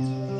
you